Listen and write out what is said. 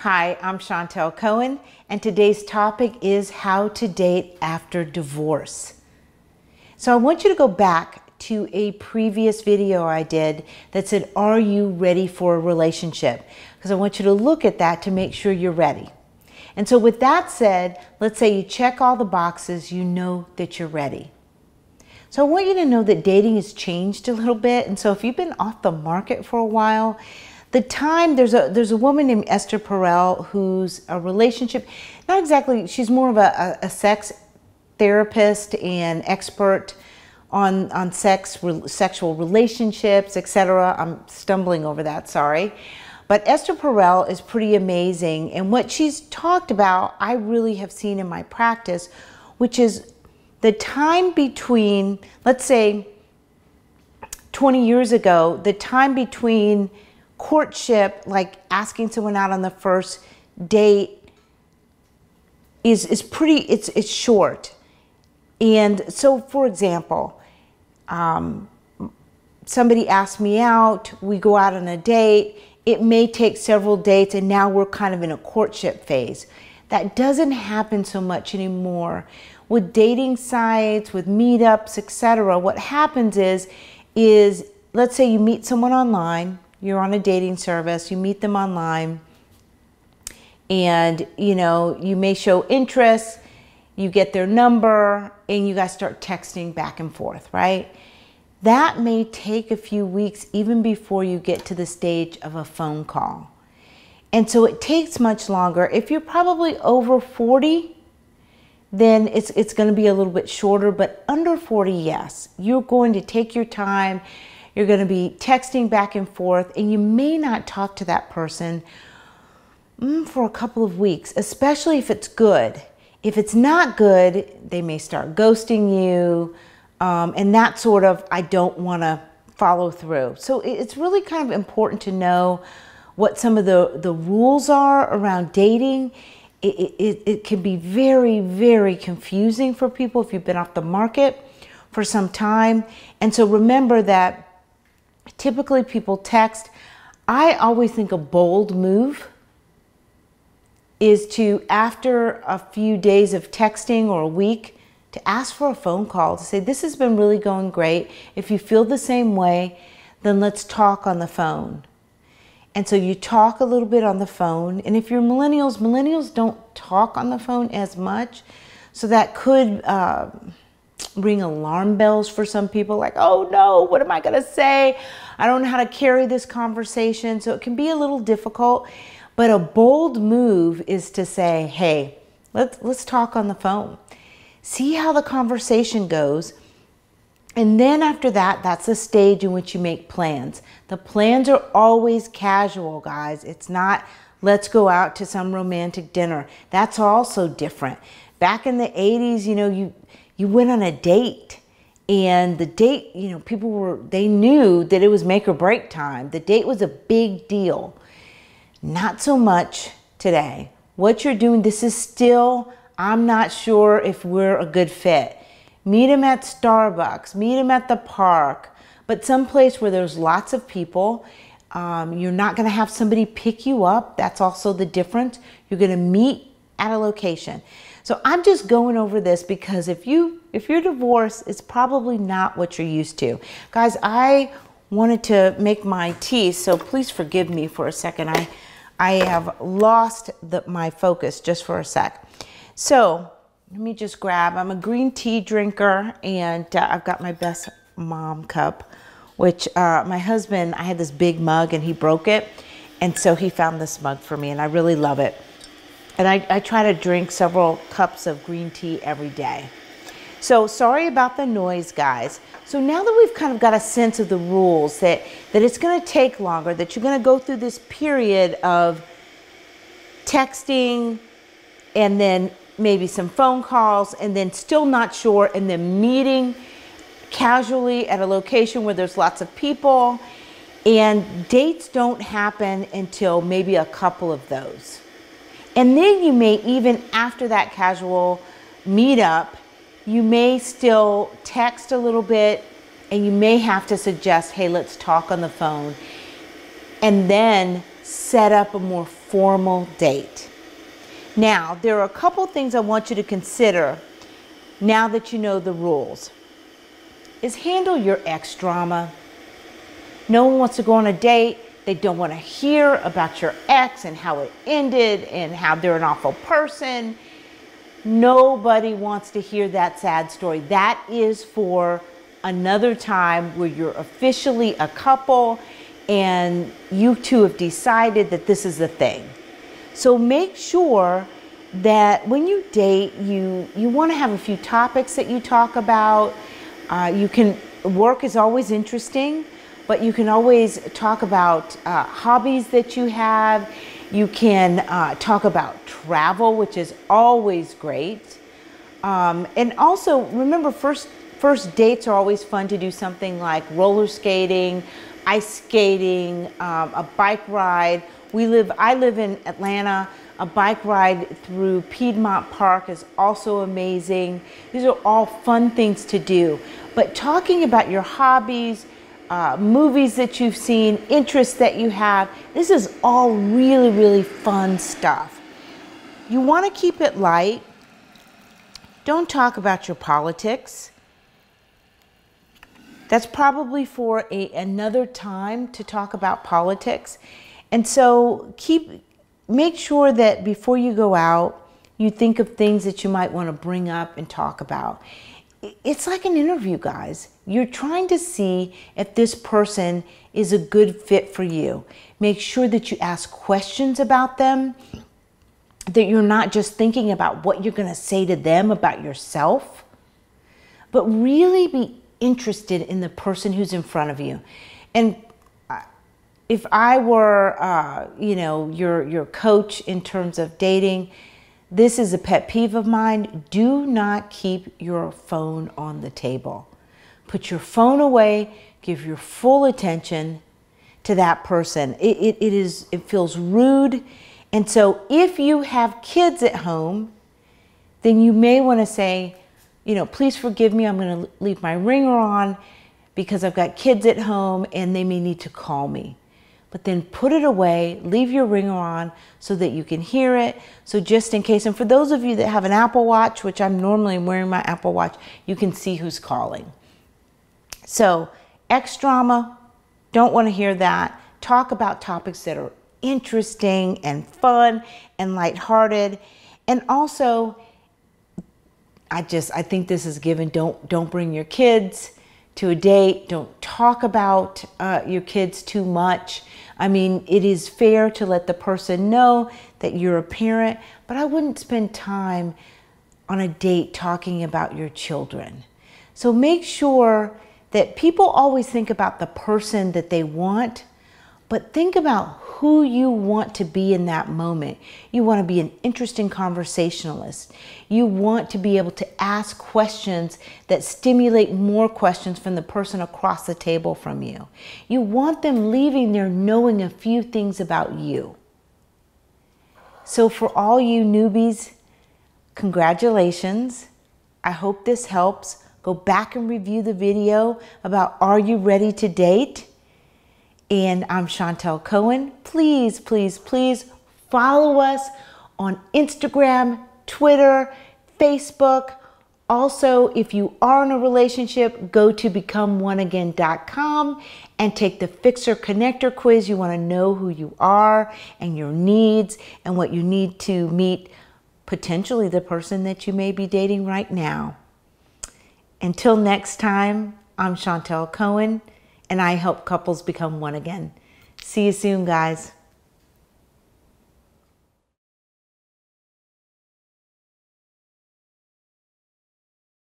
Hi, I'm Chantel Cohen, and today's topic is how to date after divorce. So I want you to go back to a previous video I did that said, Are you ready for a relationship? Because I want you to look at that to make sure you're ready. And so, with that said, let's say you check all the boxes, you know that you're ready. So, I want you to know that dating has changed a little bit. And so, if you've been off the market for a while, the time there's a there's a woman named Esther Perel who's a relationship, not exactly. She's more of a, a, a sex therapist and expert on on sex, re, sexual relationships, etc. I'm stumbling over that. Sorry. But Esther Perel is pretty amazing. And what she's talked about, I really have seen in my practice, which is the time between, let's say, 20 years ago, the time between courtship, like asking someone out on the first date, is, is pretty, it's, it's short. And so, for example, um, somebody asks me out, we go out on a date, it may take several dates, and now we're kind of in a courtship phase. That doesn't happen so much anymore. With dating sites, with meetups, etc., what happens is, is let's say you meet someone online, you're on a dating service, you meet them online, and you know, you may show interest, you get their number, and you guys start texting back and forth, right? That may take a few weeks even before you get to the stage of a phone call. And so it takes much longer. If you're probably over 40, then it's, it's going to be a little bit shorter, but under 40, yes. You're going to take your time. You're going to be texting back and forth, and you may not talk to that person mm, for a couple of weeks, especially if it's good. If it's not good, they may start ghosting you, um, and that sort of, I don't want to follow through. So it's really kind of important to know what some of the, the rules are around dating. It, it, it can be very, very confusing for people if you've been off the market for some time. And so remember that Typically, people text. I always think a bold move is to, after a few days of texting or a week, to ask for a phone call to say, This has been really going great. If you feel the same way, then let's talk on the phone. And so you talk a little bit on the phone. And if you're millennials, millennials don't talk on the phone as much. So that could. Uh, ring alarm bells for some people like, oh no, what am I going to say? I don't know how to carry this conversation. So it can be a little difficult. But a bold move is to say, hey, let's, let's talk on the phone. See how the conversation goes. And then after that, that's the stage in which you make plans. The plans are always casual, guys. It's not let's go out to some romantic dinner. That's also different. Back in the 80s, you know, you you went on a date and the date, you know, people were, they knew that it was make or break time. The date was a big deal. Not so much today. What you're doing, this is still, I'm not sure if we're a good fit. Meet him at Starbucks, meet him at the park, but someplace where there's lots of people. Um, you're not going to have somebody pick you up. That's also the difference. You're going to meet at a location. So I'm just going over this because if you if you're divorced, it's probably not what you're used to. Guys, I wanted to make my tea, so please forgive me for a second. I I have lost the, my focus just for a sec. So let me just grab, I'm a green tea drinker and uh, I've got my best mom cup, which uh, my husband, I had this big mug and he broke it. And so he found this mug for me and I really love it. And I, I try to drink several cups of green tea every day. So sorry about the noise, guys. So now that we've kind of got a sense of the rules, that, that it's going to take longer, that you're going to go through this period of texting and then maybe some phone calls and then still not sure and then meeting casually at a location where there's lots of people and dates don't happen until maybe a couple of those. And then you may, even after that casual meetup, you may still text a little bit and you may have to suggest, hey, let's talk on the phone. And then set up a more formal date. Now, there are a couple things I want you to consider now that you know the rules. Is handle your ex drama. No one wants to go on a date. They don't want to hear about your ex and how it ended and how they're an awful person. Nobody wants to hear that sad story. That is for another time where you're officially a couple and you two have decided that this is the thing. So make sure that when you date, you you want to have a few topics that you talk about. Uh, you can work is always interesting, but you can always talk about uh, hobbies that you have. You can uh, talk about travel, which is always great. Um, and also remember, first first dates are always fun to do something like roller skating, ice skating, um, a bike ride. We live. I live in Atlanta. A bike ride through Piedmont Park is also amazing. These are all fun things to do. But talking about your hobbies, uh, movies that you've seen, interests that you have, this is all really, really fun stuff. You want to keep it light. Don't talk about your politics. That's probably for a, another time to talk about politics. And so keep make sure that before you go out, you think of things that you might want to bring up and talk about. It's like an interview, guys. You're trying to see if this person is a good fit for you. Make sure that you ask questions about them, that you're not just thinking about what you're going to say to them about yourself, but really be interested in the person who's in front of you. And if I were, uh, you know, your your coach in terms of dating, this is a pet peeve of mine. Do not keep your phone on the table. Put your phone away. Give your full attention to that person. It, it, it is it feels rude, and so if you have kids at home, then you may want to say, you know, please forgive me. I'm going to leave my ringer on because I've got kids at home and they may need to call me but then put it away, leave your ringer on so that you can hear it. So just in case, and for those of you that have an Apple Watch, which I'm normally wearing my Apple Watch, you can see who's calling. So ex drama, don't want to hear that. Talk about topics that are interesting and fun and lighthearted. And also, I just I think this is given. Don't don't bring your kids to a date. Don't talk about uh, your kids too much. I mean, it is fair to let the person know that you're a parent, but I wouldn't spend time on a date talking about your children. So make sure that people always think about the person that they want, but think about who you want to be in that moment. You want to be an interesting conversationalist. You want to be able to ask questions that stimulate more questions from the person across the table from you. You want them leaving there knowing a few things about you. So, for all you newbies, congratulations. I hope this helps. Go back and review the video about Are You Ready to Date? And I'm Chantel Cohen. Please, please, please follow us on Instagram, Twitter, Facebook. Also, if you are in a relationship, go to becomeoneagain.com and take the Fixer Connector quiz. You want to know who you are and your needs and what you need to meet potentially the person that you may be dating right now. Until next time, I'm Chantel Cohen and I help couples become one again. See you soon, guys.